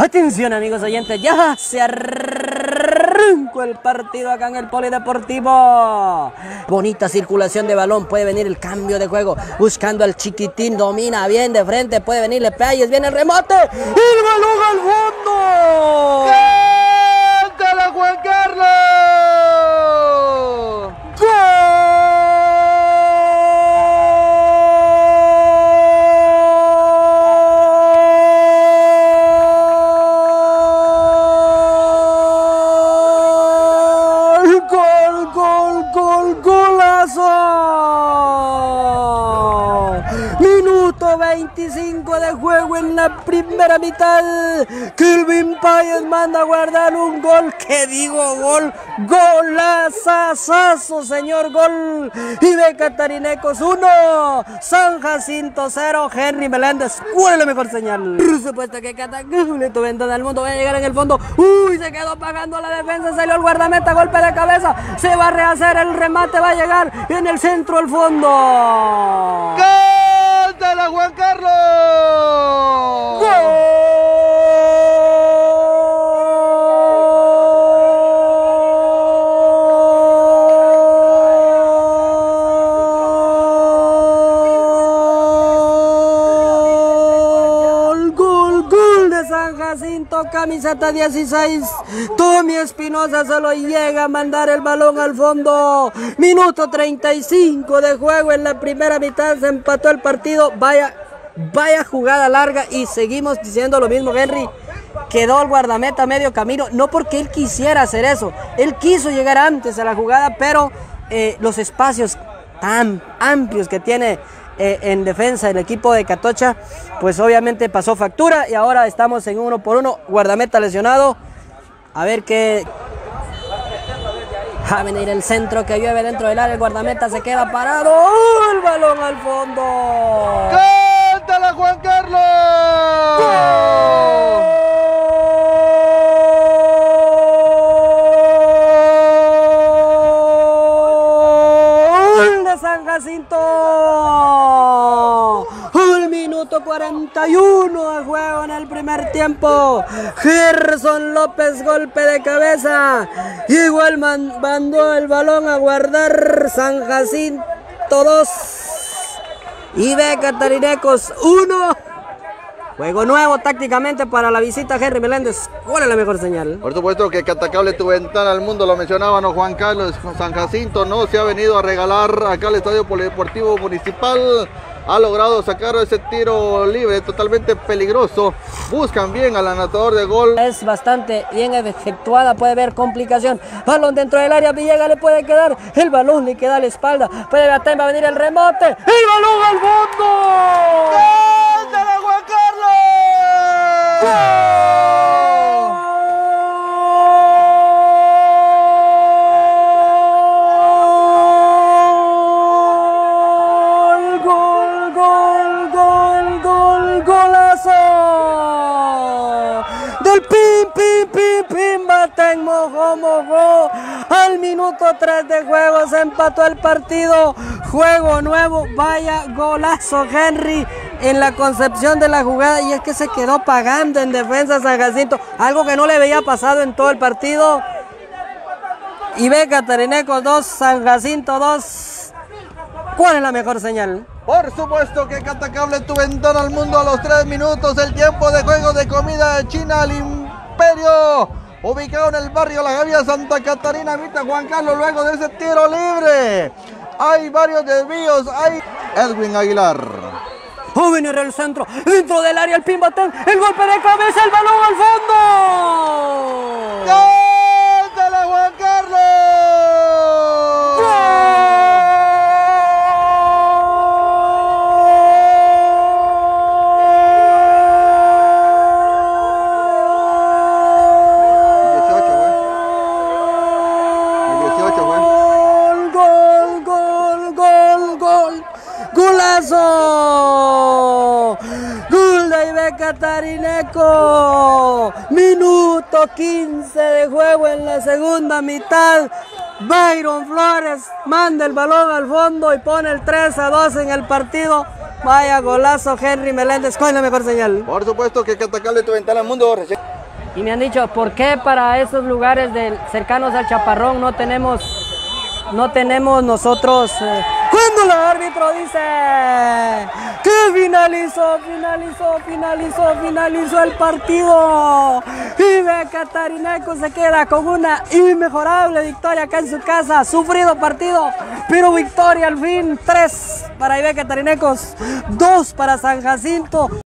Atención amigos oyentes, ya se arrancó el partido acá en el Polideportivo. Bonita circulación de balón, puede venir el cambio de juego. Buscando al chiquitín, domina bien de frente, puede venirle Payes, viene el remate. ¡El balón al fondo! ¡Cántala Juan Carlos! Minuto 25 de juego en la primera mitad. Kelvin Páez manda a guardar un gol. ¿Qué digo? Gol. Golazazazo, señor. Gol. Y de Catarinecos 1. San Jacinto 0. Henry Meléndez. ¿Cuál es la mejor señal? Por supuesto que Catacule, tu ventana del mundo va a llegar en el fondo. Uy, se quedó pagando la defensa. Salió el guardameta. Golpe de cabeza. Se va a rehacer. El remate va a llegar en el centro al fondo. ¡Cántala Juan Carlos! Jacinto, camiseta 16. Tommy Espinosa se lo llega a mandar el balón al fondo. Minuto 35 de juego en la primera mitad. Se empató el partido. Vaya, vaya jugada larga y seguimos diciendo lo mismo, Henry. Quedó el guardameta medio camino, no porque él quisiera hacer eso. Él quiso llegar antes a la jugada, pero eh, los espacios tan amplios que tiene eh, en defensa el equipo de Catocha, pues obviamente pasó factura y ahora estamos en uno por uno, guardameta lesionado. A ver qué... A venir el centro que llueve dentro del área, el guardameta se queda parado, ¡Oh! el balón al fondo. ¡Cántala Juan Carlos! Jacinto. Un minuto 41 de juego en el primer tiempo. Gerson López, golpe de cabeza. Igual man- mandó el balón a guardar San Jacinto 2. Y de Catarinecos 1. Juego nuevo tácticamente para la visita a Henry Meléndez. ¿Cuál es la mejor señal? Por supuesto que Catacable tu ventana al mundo, lo mencionaba ¿no? Juan Carlos San Jacinto, no se ha venido a regalar acá al Estadio Polideportivo Municipal. Ha logrado sacar ese tiro libre totalmente peligroso. Buscan bien al anotador de gol. Es bastante bien efectuada, puede haber complicación. Balón dentro del área, Villegas le puede quedar. El balón le queda a la espalda. Puede va a venir el remate. ¡El balón al fondo! ¡Cántala, Juan Gol, gol, gol, gol, gol, golazo. Del pim, pim, pim, pim, baten, mojo, mojo. Al minuto 3 de juego se empató el partido. Juego nuevo, vaya golazo, Henry. En la concepción de la jugada, y es que se quedó pagando en defensa San Jacinto, algo que no le había pasado en todo el partido. Y ve Catarinecos 2, San Jacinto 2. ¿Cuál es la mejor señal? Por supuesto que Catacable tu ventana al mundo a los 3 minutos, el tiempo de juego de comida de China al Imperio. Ubicado en el barrio La Gavia Santa Catarina, Vita Juan Carlos, luego de ese tiro libre. Hay varios desvíos, hay Edwin Aguilar. Joven en el centro, dentro del área el pin batén, el golpe de cabeza, el balón al fondo. Golazo. Gol de Ibe Catarineco. Minuto 15 de juego en la segunda mitad. Byron Flores manda el balón al fondo y pone el 3 a 2 en el partido. Vaya golazo Henry Meléndez, ¿cuál es la mejor señal? Por supuesto que hay que atacarle tu ventana al mundo. Y me han dicho, ¿por qué para esos lugares del, cercanos al Chaparrón no tenemos, no tenemos nosotros... Eh, cuando el árbitro dice que finalizó, finalizó, finalizó, finalizó el partido. Y Catarineco se queda con una inmejorable victoria acá en su casa. Sufrido partido, pero victoria al fin. Tres para Ibe Catarinecos, dos para San Jacinto.